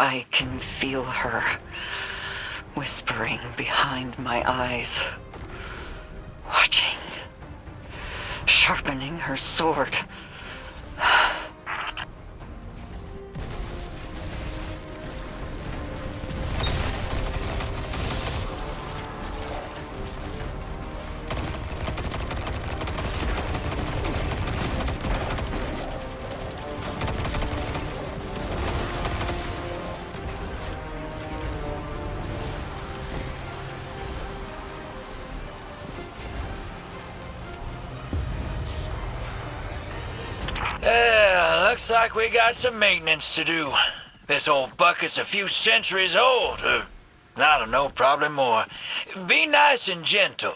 I can feel her whispering behind my eyes. Watching. Sharpening her sword. Like we got some maintenance to do. This old bucket's a few centuries old. Uh, I don't know, probably more. Be nice and gentle.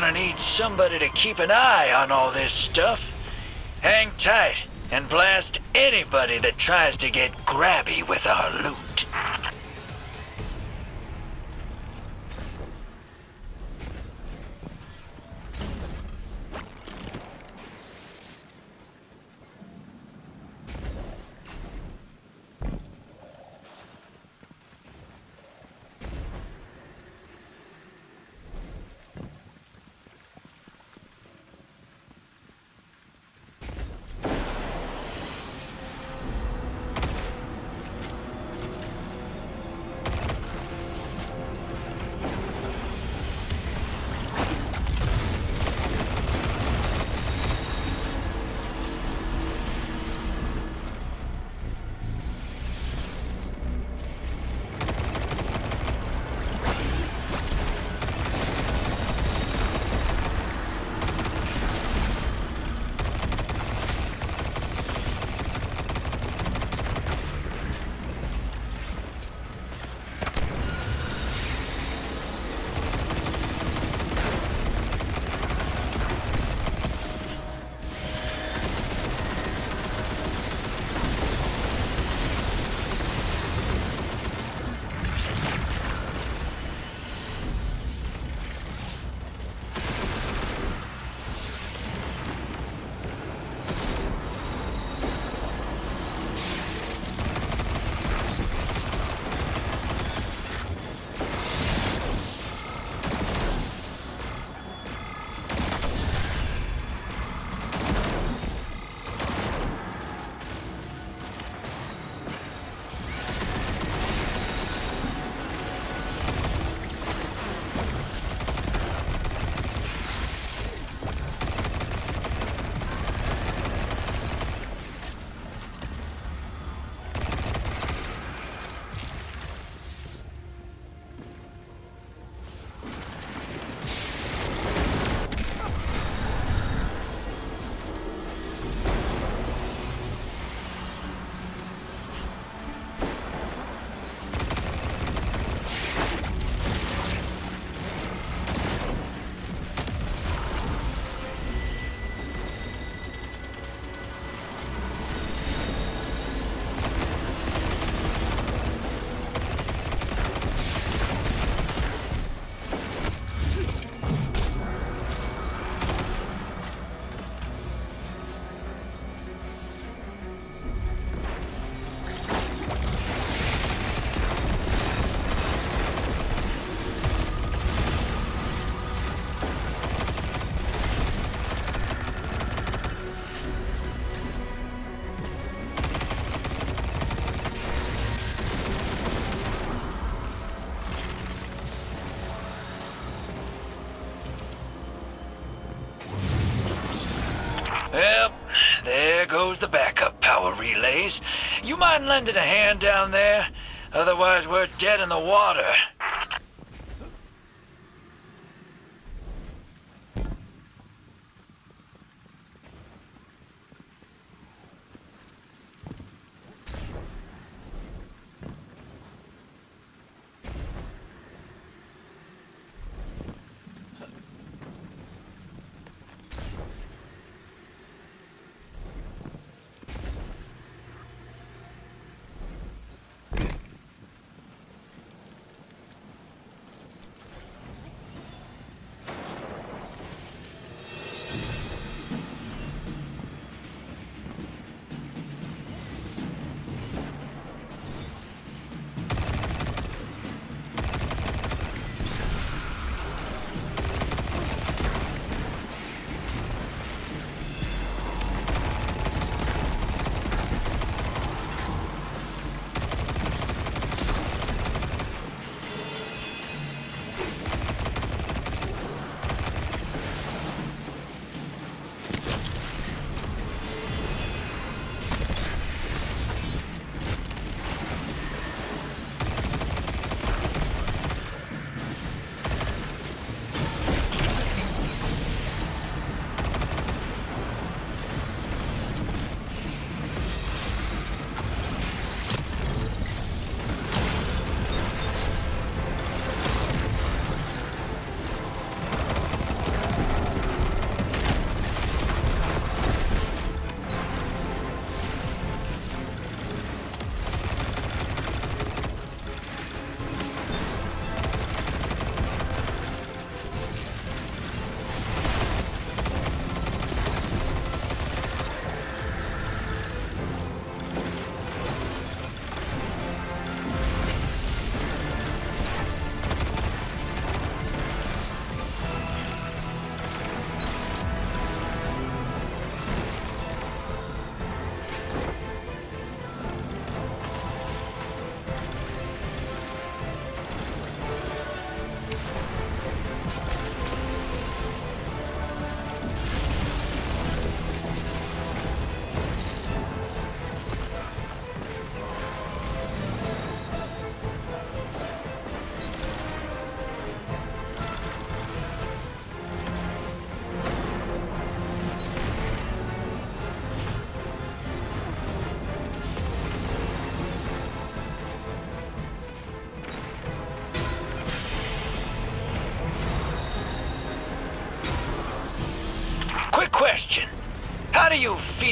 Gonna need somebody to keep an eye on all this stuff. Hang tight and blast anybody that tries to get grabby with our loot. You mind lending a hand down there? Otherwise, we're dead in the water.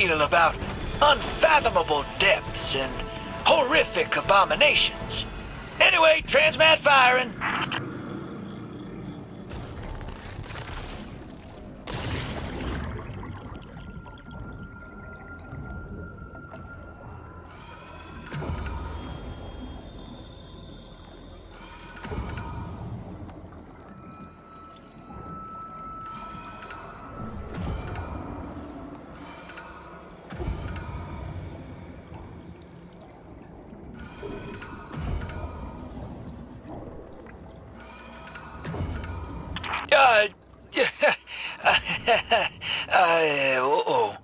About unfathomable depths and horrific abominations? Anyway, transmat firing. Uh, uh, oh.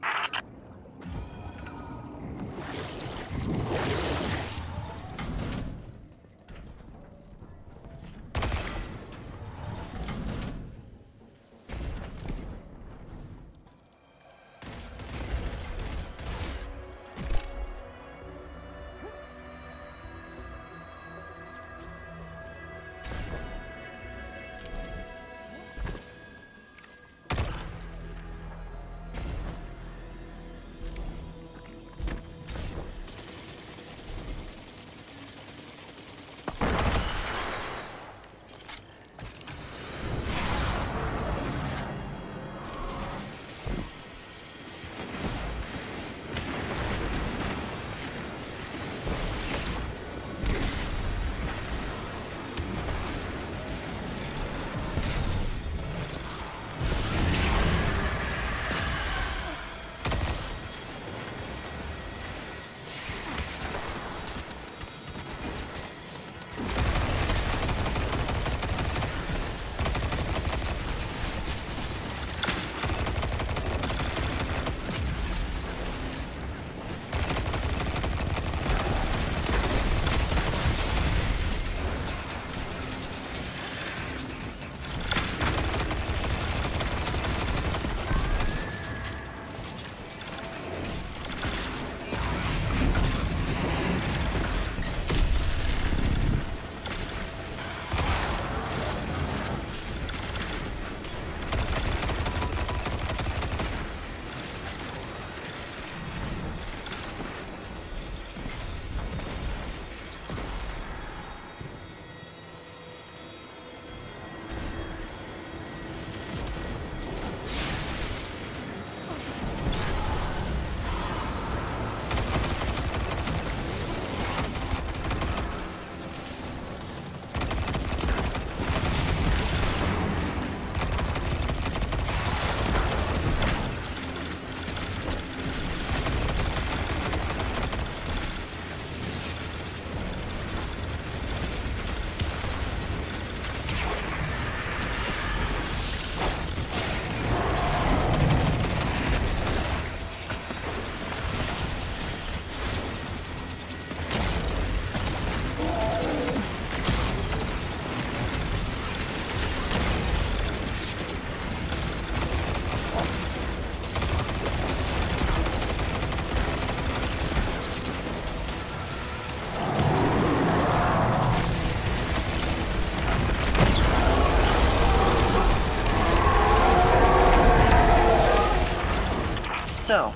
So,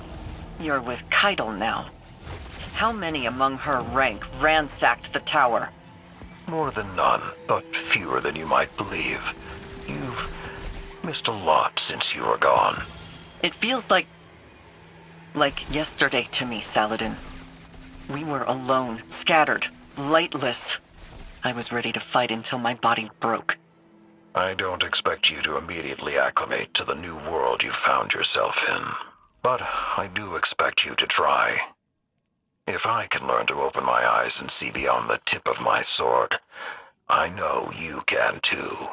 you're with Caiatl now. How many among her rank ransacked the tower? More than none, but fewer than you might believe. You've missed a lot since you were gone. It feels like... like yesterday to me, Saladin. We were alone, scattered, lightless. I was ready to fight until my body broke. I don't expect you to immediately acclimate to the new world you found yourself in. But I do expect you to try. If I can learn to open my eyes and see beyond the tip of my sword, I know you can too.